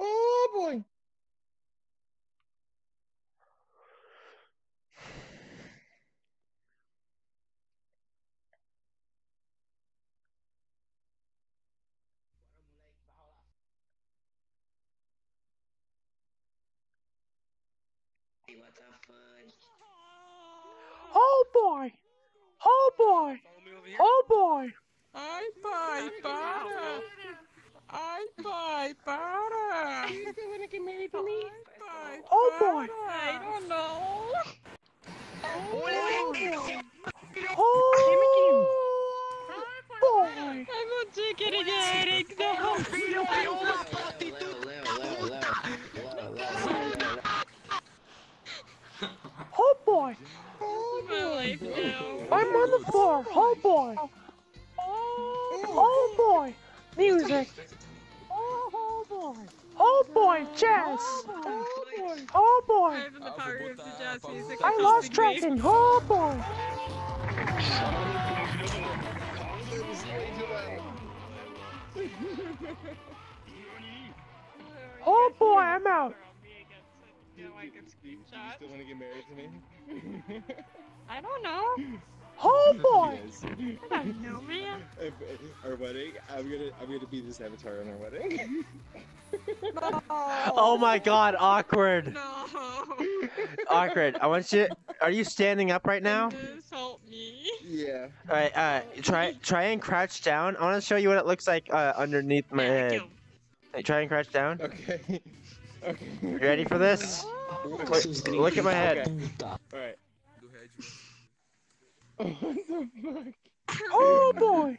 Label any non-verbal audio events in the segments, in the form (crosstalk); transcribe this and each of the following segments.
oh boy. What's up, bud? Oh boy! Oh boy! Oh boy! Ai, pai, para! Para! You still wanna get married to me? Oh boy! I don't know. Oh boy! I won't take it again. No. Leo, Leo, Leo, Leo, Leo. Oh boy! Life now. I'm on the floor! Oh boy! Oh, oh boy! Music! Oh, oh boy. Oh boy! Jazz! Oh boy. Oh I boy! have the power of the jazz music. I lost assisting tracking! Oh boy! Oh boy! I'm out! Yeah, I can screenshot. Still wanna get married to me? (laughs) (laughs) I don't know. Oh boy! Yes. I know, man. (laughs) Our wedding. I'm gonna, I'm gonna be this avatar on our wedding. Oh my god, awkward! No. (laughs) Awkward. I want you. Are you standing up right now? Just help me. yeah. Alright, uh, try try and crouch down. I want to show you what it looks like uh, underneath my head. Hey, try and crouch down. Okay. (laughs) Okay. You ready for this? Look, look at my head. Alright. What the fuck? Oh boy!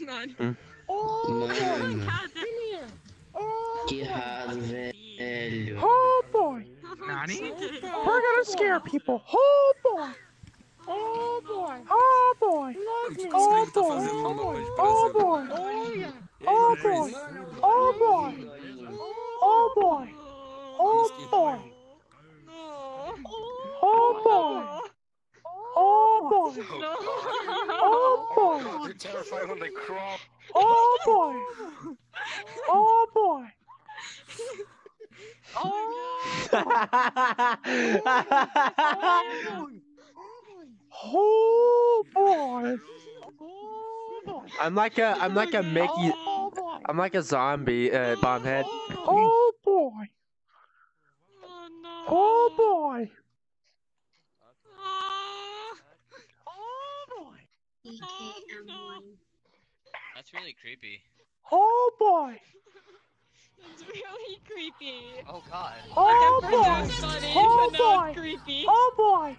None. Oh, Mano, God, here. Oh, que errado, velho. Oh boy! Nani? We're gonna scare people. Oh boy! oh boy. Oh boy! Oh boy! fazendo uma coisa de Oh boy! Oh yeah. Oh boy! Oh boy! Oh boy! Oh boy! Oh boy! Oh boy! No. Oh boy! They're terrified when they crawl. Oh boy! (laughs) (laughs) Oh boy! Oh boy! I'm like a I'm like a Mickey Oh boy. I'm like a zombie uh, bombhead. Oh Oh boy! Oh no. Oh boy! Ah. Oh boy. Oh no. That's really creepy. Oh boy! That's really creepy. Oh god. Oh Like, boy! first it was funny, Oh but boy! it's creepy. Oh boy!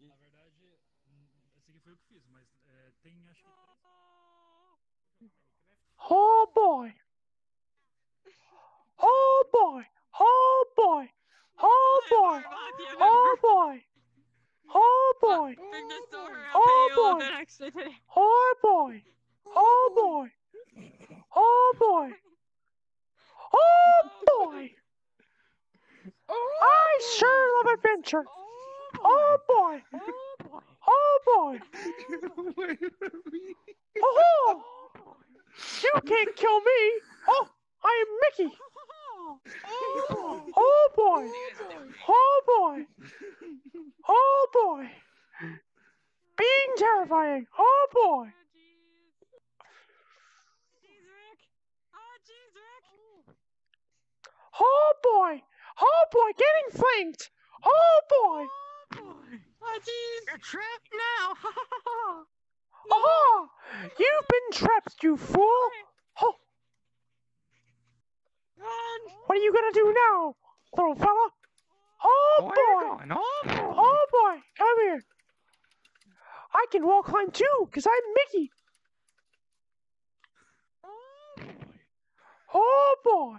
Na verdade, hum, esse aqui foi eu que fiz, mas é, tem acho que três. Oh boy! Oh boy! Oh boy! Oh boy! Oh boy! Oh boy! Bring this to her. I'll Oh, pay you a little boy. bit extra today. Oh boy! Oh boy! Oh boy! Oh boy! I sure love adventure! Oh boy! Oh boy! Oh! You can't kill me! Oh! I am Mickey! Oh boy! Oh boy! Oh boy! Being terrifying! Oh boy! Jeez, Rick. Oh, jeez, Oh boy! Oh boy! Getting flanked! Oh boy! Oh, jeez. You're trapped now. Oh! You've been trapped, you fool! Oh! What are you gonna do now, little fella? Oh boy! Oh boy! Come here! I can wall climb too, cause I'm Mickey! Oh boy!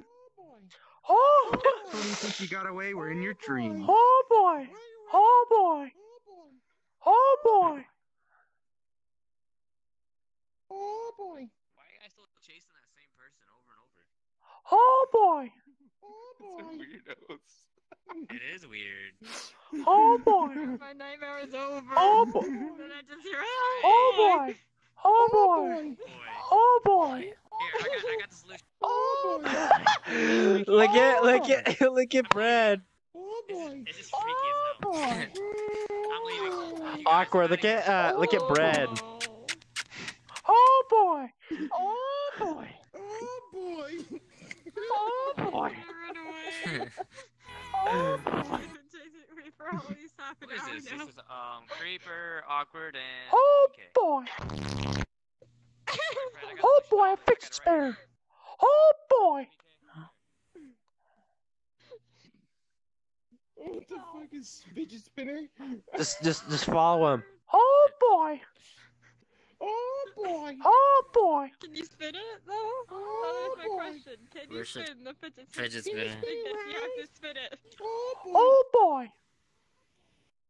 Oh boy! Oh. So (laughs) you think you got away? We're in your dream. Oh, oh boy! Oh boy! Oh boy! Oh boy. Why are you guys still chasing that same person over and over? Oh boy. Weirdos. It is weird. Oh boy. My nightmare is over. Oh boy. Then I just hear, Oh boy. Oh boy. Boy. Oh boy. Here, I got, I got the solution. look at look at look at Brad. It's, it's just freaky as hell. I'm leaving. You guys Awkward. Look gotta at uh look at Brad. Oh boy. Oh boy. Oh boy. Oh boy. Run (laughs) away. Oh boy. For at least half an What is hour this? now. This is um creeper, awkward, and Oh okay. boy. (laughs) Fred, I got the Oh solution. boy, I got fixed it right spare. here. Oh boy. What the fuck is fidget spinner? Just just just follow him. Oh boy. Oh boy. Oh boy. Can you spin it though? Oh, that is my boy. question. Can you Where's spin the fidget fidget spinner? spinner? Yes, you have to spin it. Oh, oh boy.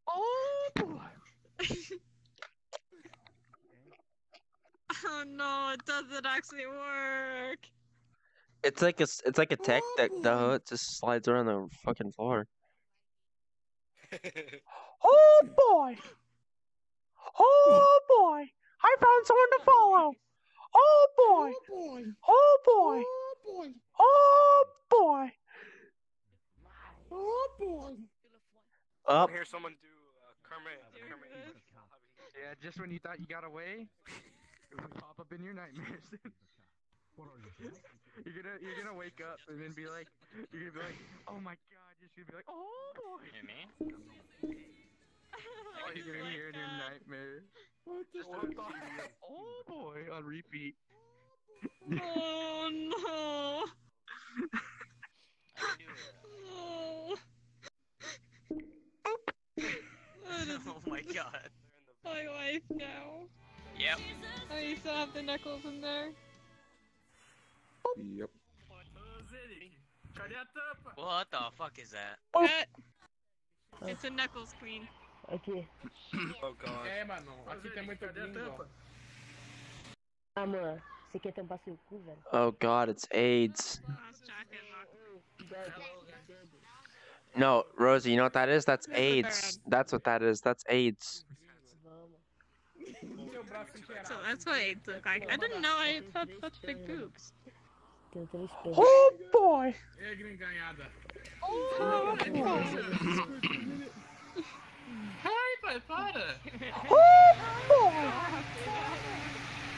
Oh boy. Oh (laughs) boy. Oh no, it doesn't actually work. It's like a s- it's like a tech deck though. It just slides around the fucking floor. Oh boy. Oh boy. I found someone to follow. Oh boy. Oh boy. Oh boy. Oh boy. Oh boy. Oh boy. Up. I hear someone do uh, Kermit. Kermit. Yeah, just when you thought you got away, it would pop up in your nightmares. (laughs) you're gonna you're gonna wake up and then be like you're gonna be like, oh my god, you're gonna be like, oh boy. Hear me? All you're gonna hear in your nightmare. What the Just fuck? the (laughs) oh boy, on repeat. Oh no. I can do it. Oh. Oh my god. my life now. Yep. Oh, you still have the knuckles in there? Yep. Cadê a tampa? What the fuck is that? Oh. What? It's a knuckles queen. Aqui. Oh god. É, mano. Aqui tem muito cadê a? Ah, mano, você quer tampar seu cu, velho? Oh god, it's AIDS. Last jacket lock. No, Rosie, you know what that is? That's AIDS. That's what that is. That's AIDS. Seu braço inteiro. So that's what AIDS looked like. I didn't know I had such big boobs. Tem três pés. Oh boy. E gringanhada. Oh, Ai, pai, para! Oh boy.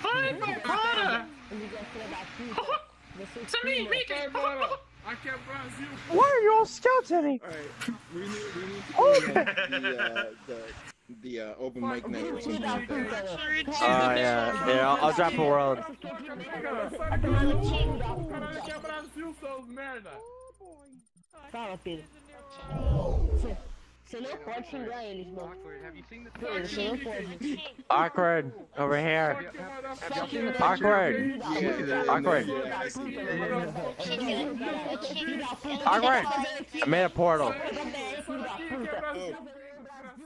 Ai, pai, para! Amiga, filha da puta. Você é Samir, prima. vem cá embora! Aqui é Brasil! Why are you all skeleton Alright. We need we need to Oh. clean up the uh, the the uh, open mic night or something like that. Oh Jesus. yeah, yeah. I'll, I'll drop a world. Caralho, aqui é Brasil, seus merda! Fala, Pedro. Você- Você não pode xingar eles, mano. Awkward. Have you Pedro, você não pode. Awkward. Over here. Só que não Awkward. Awkward. Awkward. I made a portal.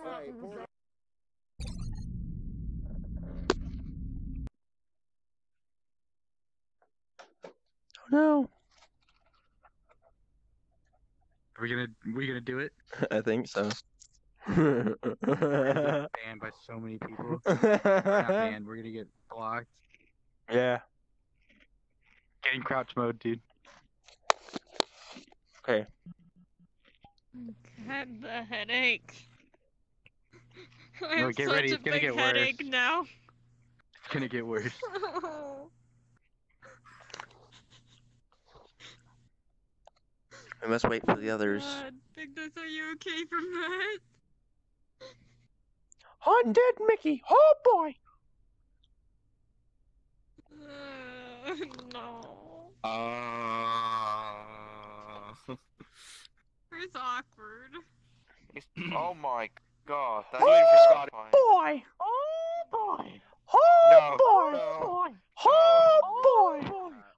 Alright, boy. Oh no. Are we gonna we gonna do it? (laughs) I think so. (laughs) Banned by so many people. (laughs) Not banned. We're gonna get blocked. yeah. Get in crouch mode, dude. Okay. Had the headache. I No, have get such ready, a it's gonna big get worse. headache now. It's gonna get worse. We must wait for the others. God, Bigness, are you okay from that? Undead Mickey. Oh boy. Uh, (laughs) no. Uh, (laughs) Where's awkward? oh my god. That's Oh, waiting for Boy. Oh boy. Oh No, boy. no. Oh boy.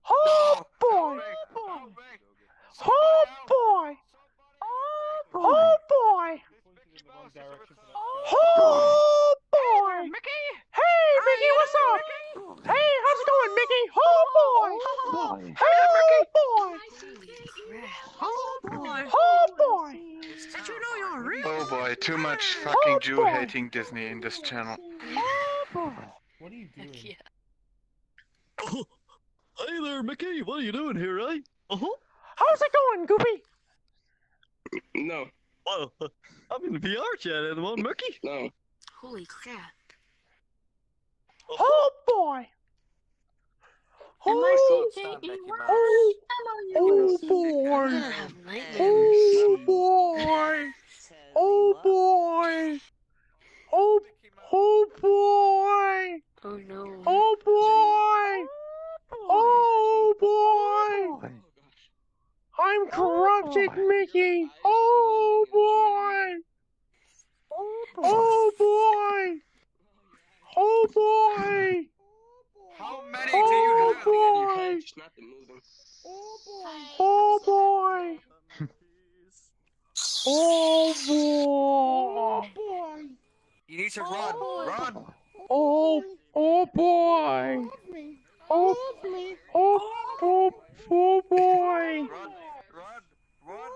Oh boy. Oh boy. Oh boy. Oh boy. Mickey. Hey Mickey, what's up? Hey, how's it going, Mickey? Mickey! Oh boy! Boy. Oh boy! Oh boy. Oh boy! Did you know you're real? Oh boy, too much Oh, (gasps) fucking boy. Jew hating Disney in this channel. Oh! What are you doing? Yeah. (laughs) Hey there, Mickey. What are you doing here, eh? Uh-huh. How's it going, Goopy? No. Well, (laughs) I'm in the VRChat at the moment, Mickey. No. Holy crap. Oh boy! Am I Oh, CJ? oh, Am oh boy! I have nightmares. Oh boy! Oh boy! Oh, oh boy! Oh no. Oh boy! Oh boy! I'm corrupted, Mickey! Oh, oh boy! Oh boy! Oh, oh boy! How many oh, oh boy! Just not the moving. Oh boy! Oh boy! You need to oh, run, run! Oh, oh boy! Oh, oh, oh, oh boy! Run, run, run!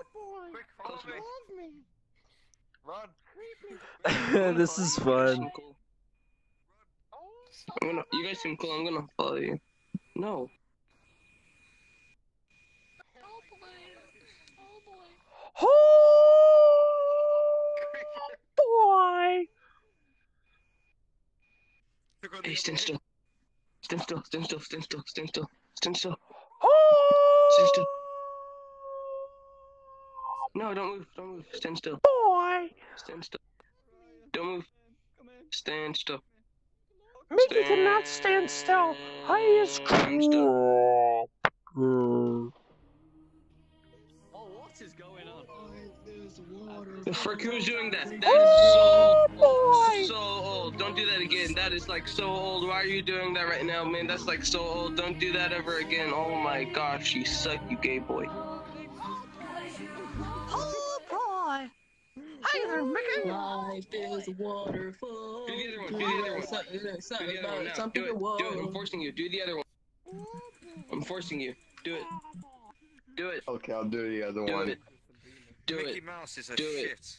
Quick, follow me! Run! (laughs) this is fun. I'm gonna, you guys seem cool. I'm gonna follow you. No. Oh boy! Hey, stand still. Stand still. Stand still. Stand still. Stand still. Stand still. Stand still. No, don't move. Don't move. Stand still. boy! Stand still. Don't move. Stand still. Mickey cannot stand still. He is Stand The frick who's doing that? That is Oh so boy! so old. Don't do that again. That is like so old. Why are you doing that right now, man? That's like so old. Don't do that ever again. Oh my gosh, you suck, you gay boy. Oh boy. Hey there, Mickey. Life is a waterfall. Do the other one. Do the other one. Something, Do the other one about now. something Do it. to Do it. I'm forcing you. Do the other one. I'm forcing you. Do it. Do it. Okay, I'll do the other Do one. it. Do Mickey it. Mouse is a Do it. shit.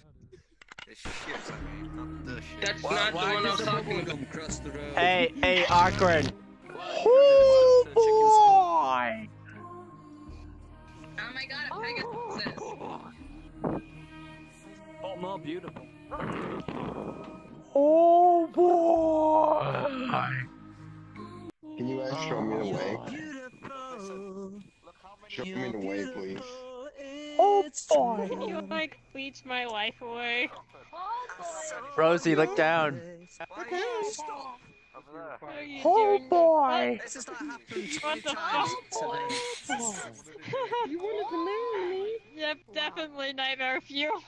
It's shit, I mean, not the shit. That's not the one I was talking about. Hey, hey, awkward. Oh boy! Oh my god, a Pegasus. Oh, more beautiful. Like bleach my life away? Rosie, look down. Over there. What Oh doing? boy! This is not happening What the fuck? (laughs) You wanted to marry me? Yep, definitely nightmare fuel.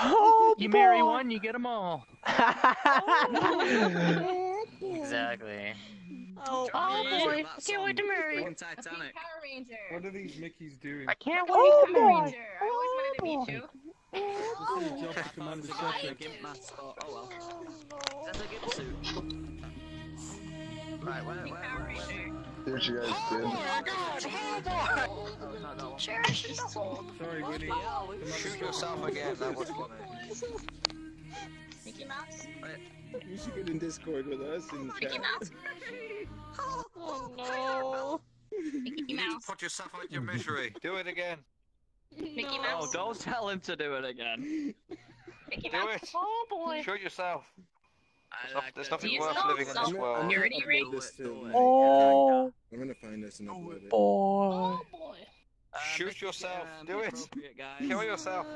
Oh You marry one, you get them all. (laughs) Exactly. Oh, oh boy. I can't wait to marry. Fucking Titanic. Power Ranger. What are these Mickeys doing? I can't oh wait Oh to marry. boy! I always wanted to meet you. This is a job to command the It's subject. gimp mascot. Oh well. That's a gimp suit. Right, where, guys did. No, no. Sorry, Winnie. Shoot yourself again, that was funny. Mickey Mouse. You should get in Discord with us in Mickey chat. Mouse. Oh no. Mickey You Mouse. put yourself out your misery. Do it again. Mickey No. Oh, don't tell him to do it again. Mickey Do Mouse. it. Oh boy. Show yourself. There's, not, like there's nothing worth those living in this world. I'm gonna ring. upload this to. Oh I'm gonna find this and upload it. boy! boy. Uh, Shoot Mickey, yourself. um, Do it. guys. Kill yourself.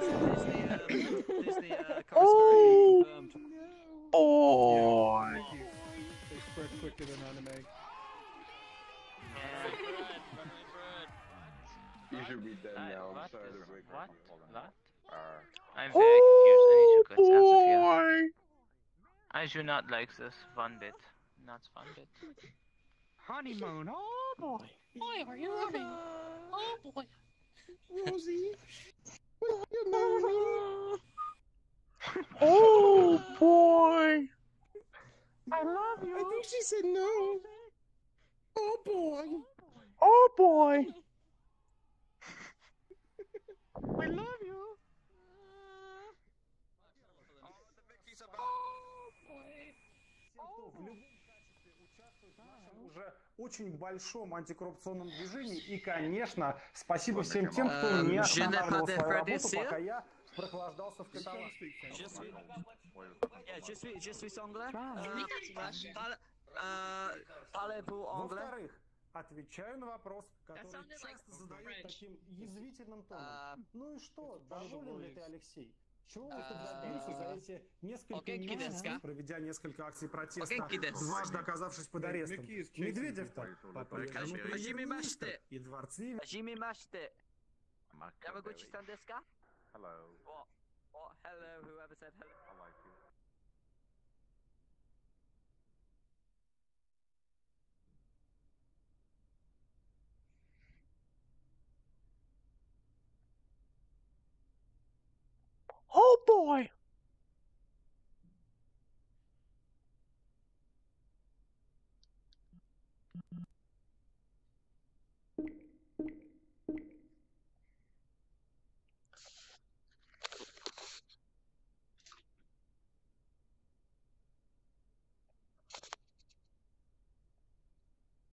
Disney, um, Disney, uh, (laughs) Oh. Boy! What? you. Hold. What? I'm oh, very confused. I need to boy! I do not like this one bit. Not one bit. Honeymoon. Oh boy. Boy, are you running? Oh boy. Rosie, will you marry me? Oh boy! I love you. I think she said no. Oh boy. Oh boy. We love you. Уже очень большом антикоррупционном движении. И, конечно, спасибо всем тем, кто не останавливал свою работу, пока я прохлаждался в каталажке. Во-вторых, отвечаю на вопрос, который часто задают таким язвительным тоном. Ну и что, доволен ли ты, Алексей? Чего вы тут добился за эти несколько месяцев, проведя несколько акций протеста, дважды оказавшись под арестом? Медведев-то по-прежнему премьер-министр, и дворцы? Hello. What? What? Hello, whoever said hello. Oh boy.